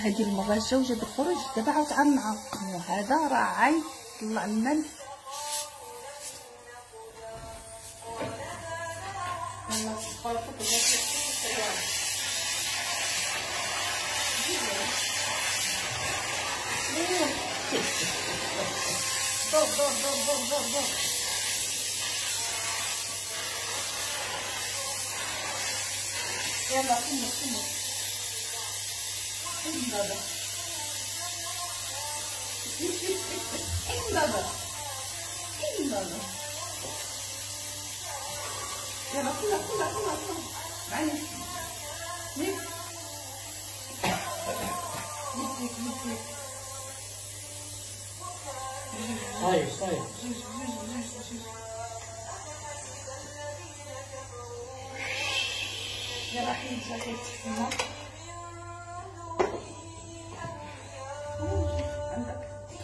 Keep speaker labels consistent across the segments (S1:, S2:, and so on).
S1: هذه المره الجوجه بالخروج دابا عاود عاد نعقمو هذا راه عايد طلع الملح
S2: دور دور دور دور دور يلا كمل. كمل بابا كمل بابا كمل بابا يلا كلها كلها كلها كلها معلش ليك ليك ليك ليك
S3: صاير صاير
S2: يلا حين جاكيت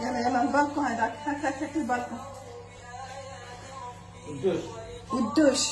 S2: يلا يلا البالكون هذاك. هاك هاك البالكون
S3: الدوش.
S2: والدوش.